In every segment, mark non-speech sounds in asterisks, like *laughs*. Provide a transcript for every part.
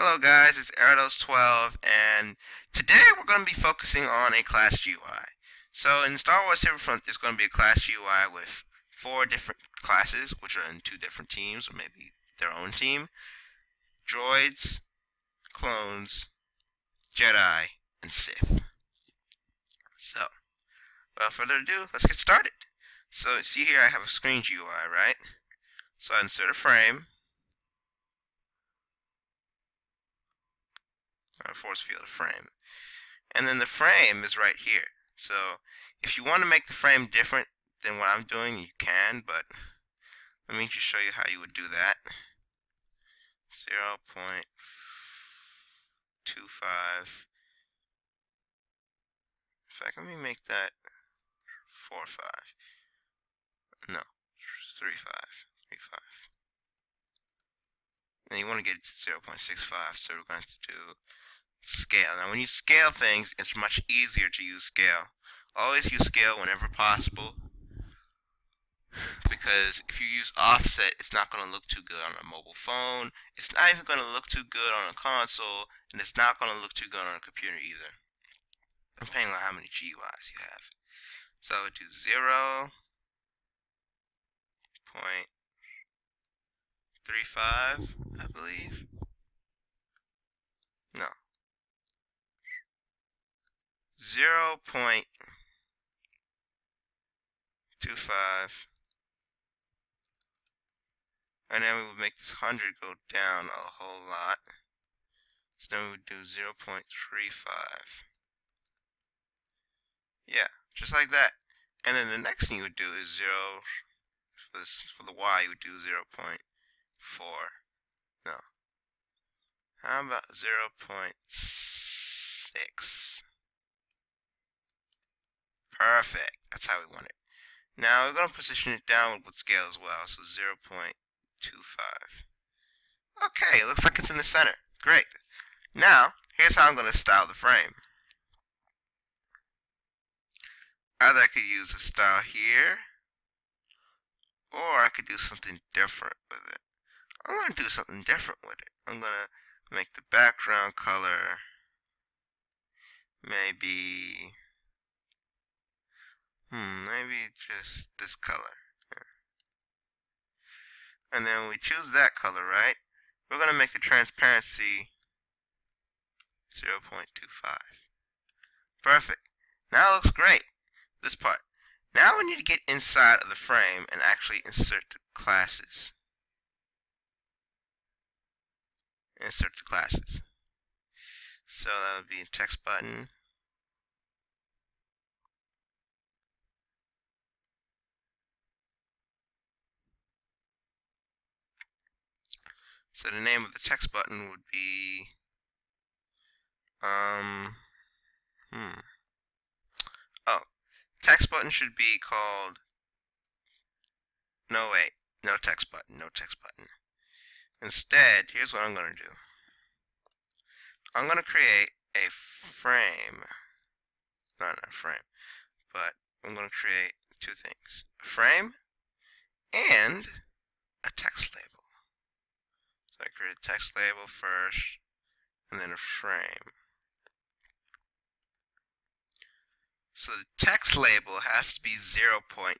Hello guys, it's Aerodos12 and today we're going to be focusing on a class GUI. So in Star Wars Front, there's going to be a class GUI with four different classes which are in two different teams or maybe their own team. Droids, Clones, Jedi, and Sith. So, without further ado, let's get started. So see here I have a screen GUI, right? So I insert a frame a force field frame. And then the frame is right here. So if you want to make the frame different than what I'm doing, you can, but let me just show you how you would do that. 0 0.25 in fact, let me make that 4 5. No, 3 5. 3 5. And you want to get 0 0.65, so we're going to do scale. Now when you scale things, it's much easier to use scale. Always use scale whenever possible because if you use offset, it's not going to look too good on a mobile phone. It's not even going to look too good on a console, and it's not going to look too good on a computer either, depending on how many GUIs you have. So I would do 0 0.35, I believe. No, 0 0.25 and then we would make this 100 go down a whole lot. So then we would do 0 0.35 yeah just like that. And then the next thing you would do is 0 for this for the y you would do 0 0.4 no how about 0.6 Perfect. That's how we want it. Now we're going to position it down with scale as well, so 0.25. Okay, it looks like it's in the center. Great. Now, here's how I'm going to style the frame. Either I could use a style here, or I could do something different with it. I'm going to do something different with it. I'm going to make the background color maybe Hmm, maybe just this color. And then we choose that color, right? We're going to make the transparency 0.25. Perfect. Now it looks great. This part. Now we need to get inside of the frame and actually insert the classes. Insert the classes. So that would be a text button. So the name of the text button would be, um, hmm. Oh, text button should be called, no wait, no text button, no text button. Instead, here's what I'm going to do. I'm going to create a frame, not a frame, but I'm going to create two things. A frame and a text label. So I create a text label first, and then a frame. So the text label has to be 0 0.1,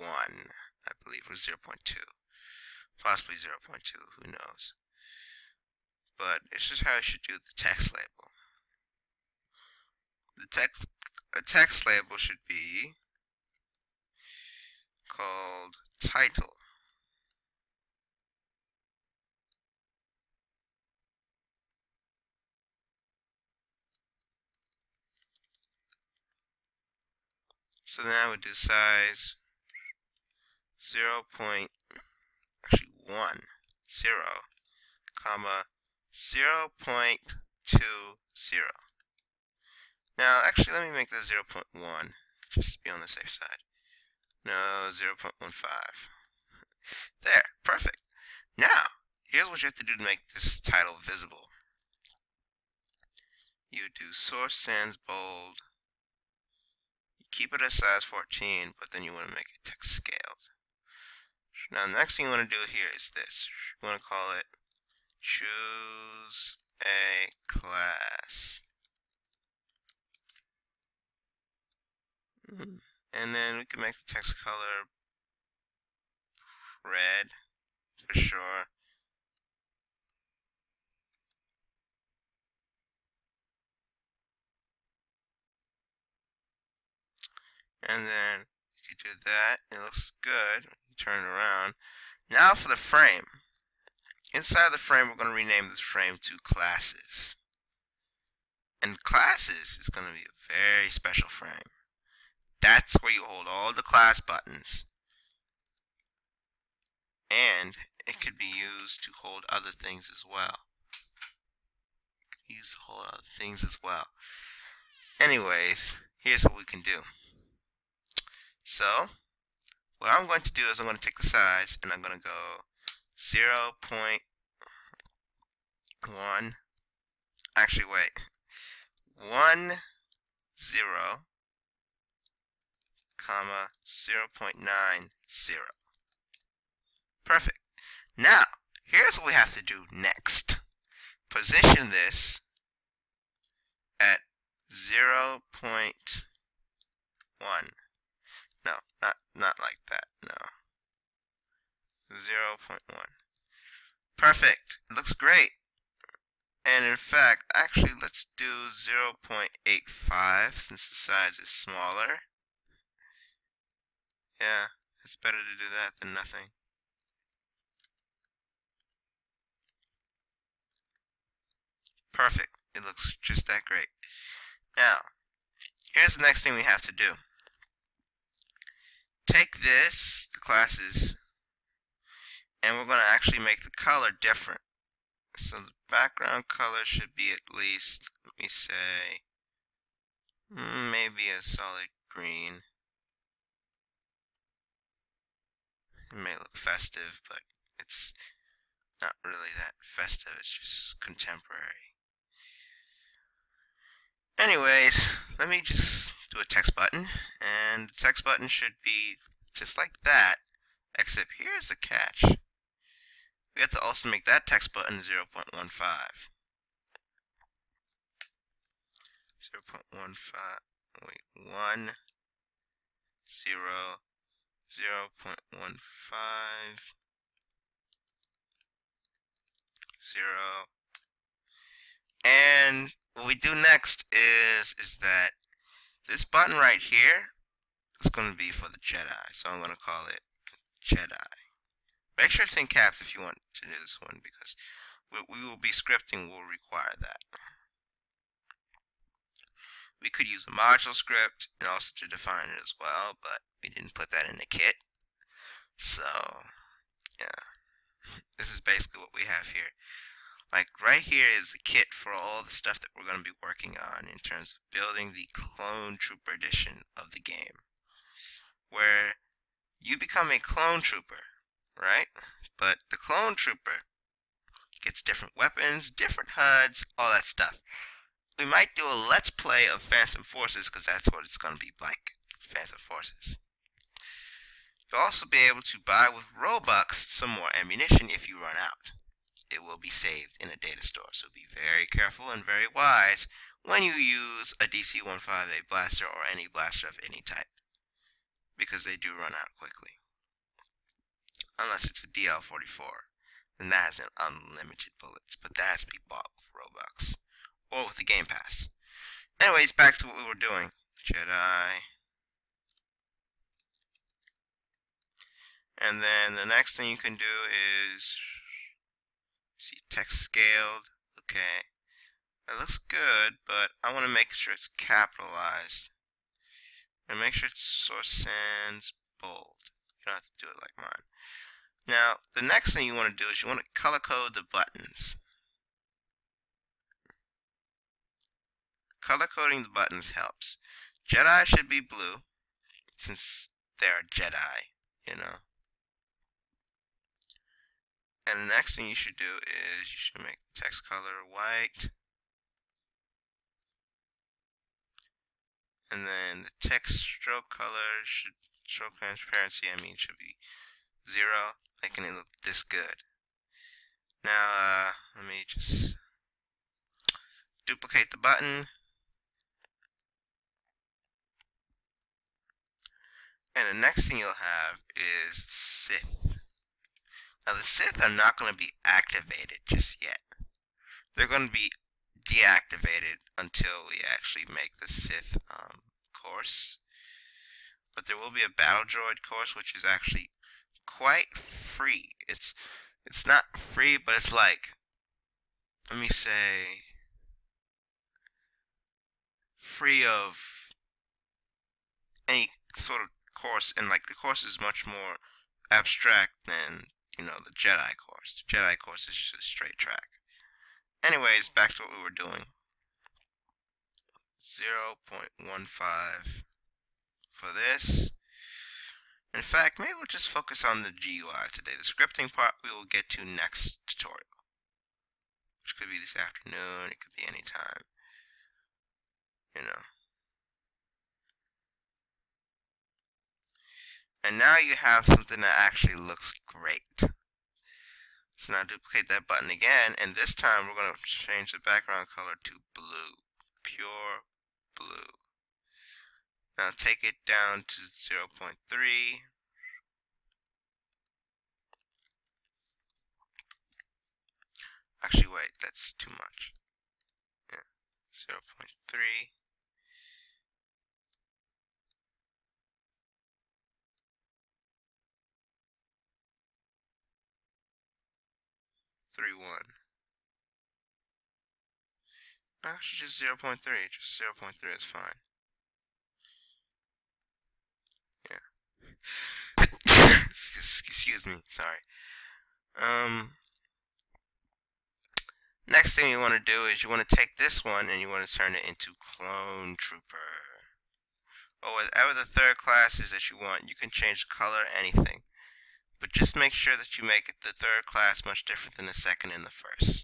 I believe, or 0 0.2. Possibly 0 0.2, who knows. But it's just how I should do the text label. The text, a text label should be called title. So then I would do size 0 point, actually 1, 0, comma 0.20. Now, actually, let me make this 0.1, just to be on the safe side. No, 0.15. *laughs* There, perfect. Now, here's what you have to do to make this title visible. You do source sans bold You keep it as size 14, but then you want to make it text scaled. Now, the next thing you want to do here is this. You want to call it choose a class. Hmm. And then we can make the text color red for sure. And then you do that, it looks good. Turn around. Now for the frame. Inside the frame, we're going to rename this frame to classes. And classes is going to be a very special frame. That's where you hold all the class buttons. And it could be used to hold other things as well. Use to hold other things as well. Anyways, here's what we can do. So, what I'm going to do is I'm going to take the size and I'm going to go 0 0.1 actually wait. 1 0 comma 0 0.90 perfect. Now here's what we have to do next. Position this at 0 0.1 no, not not like that. No. 0 0.1. Perfect. It looks great. And in fact, actually, let's do 0 0.85 since the size is smaller. Yeah, it's better to do that than nothing. Perfect. It looks just that great. Now, here's the next thing we have to do take this, the classes, and we're going to actually make the color different. So the background color should be at least, let me say, hmm, maybe a solid green. It may look festive, but it's not really that festive, it's just contemporary. Anyways, let me just do a text button, and the text button should be just like that, except here's the catch. We have to also make that text button 0.15. 0.15, wait, 1, 0, 0 0.15, 0, and what we do next is is that this button right here is going to be for the Jedi. So I'm going to call it Jedi. Make sure it's in caps if you want to do this one because we will be scripting will require that. We could use a module script and also to define it as well, but we didn't put that in the kit. So, yeah. *laughs* This is basically what we have here. Like right here is the kit for all the stuff that we're going to be working on in terms of building the Clone Trooper edition of the game. Where you become a Clone Trooper, right? But the Clone Trooper gets different weapons, different HUDs, all that stuff. We might do a Let's Play of Phantom Forces because that's what it's going to be like. Phantom Forces. You'll also be able to buy with Robux some more ammunition if you run out it will be saved in a data store. So be very careful and very wise when you use a DC-158 blaster or any blaster of any type because they do run out quickly. Unless it's a DL-44, then that has an unlimited bullets, but that has to be bought with Robux or with the Game Pass. Anyways, back to what we were doing. Jedi. And then the next thing you can do is See, text scaled. Okay. That looks good, but I want to make sure it's capitalized. And make sure it's source sans bold. You don't have to do it like mine. Now, the next thing you want to do is you want to color code the buttons. Color coding the buttons helps. Jedi should be blue, since they're Jedi, you know. And the next thing you should do is you should make the text color white. And then the text stroke color should, stroke transparency, I mean, should be zero, making it look this good. Now, uh, let me just duplicate the button. And the next thing you'll have is Sith. Now the Sith are not going to be activated just yet. They're going to be deactivated until we actually make the Sith um, course. But there will be a battle droid course, which is actually quite free. It's it's not free, but it's like let me say free of any sort of course, and like the course is much more abstract than you know the Jedi course. The Jedi course is just a straight track. Anyways, back to what we were doing. 0.15 for this. In fact, maybe we'll just focus on the GUI today. The scripting part we will get to next tutorial. Which could be this afternoon, it could be any time. You know. And now you have something that actually looks great. So now duplicate that button again, and this time we're going to change the background color to blue. Pure blue. Now take it down to 0.3. Actually, wait, that's too much. Yeah, 0.3. Three one. Actually, just 0.3. Just 0.3 is fine. *laughs* Excuse me, sorry. Um, next thing you want to do is you want to take this one and you want to turn it into Clone Trooper. Or whatever the third class is that you want, you can change color, anything. But just make sure that you make the third class much different than the second and the first.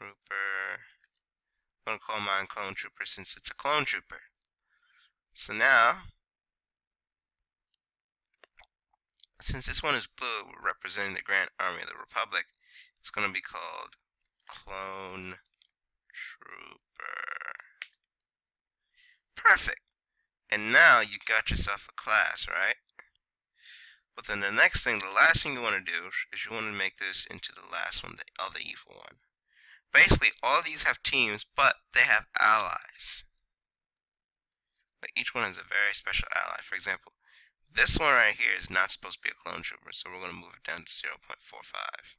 Trooper. I'm to call mine Clone Trooper since it's a Clone Trooper. So now, since this one is blue, representing the Grand Army of the Republic, it's going to be called Clone Trooper. Perfect. And now you got yourself a class, right? But then the next thing, the last thing you want to do is you want to make this into the last one, the other evil one. Basically, all these have teams, but they have allies. Like each one has a very special ally. For example, this one right here is not supposed to be a clone trooper, so we're going to move it down to 0.45.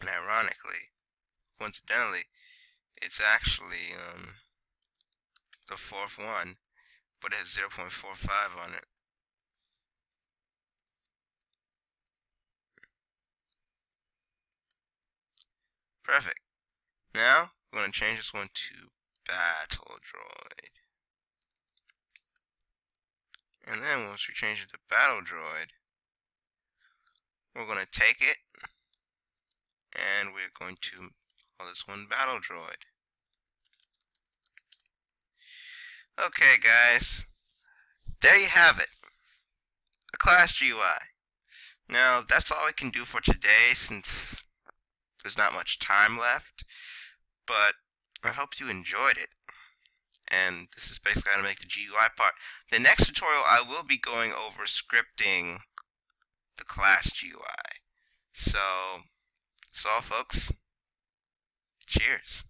And ironically, coincidentally, it's actually um, the fourth one, but it has 0.45 on it. Perfect. Now, we're going to change this one to Battle Droid. And then once we change it to Battle Droid, we're going to take it and we're going to call this one Battle Droid. Okay guys, there you have it. A class GUI. Now that's all we can do for today since there's not much time left, but I hope you enjoyed it and this is basically how to make the GUI part. The next tutorial I will be going over scripting the class GUI. So, that's all folks. Cheers.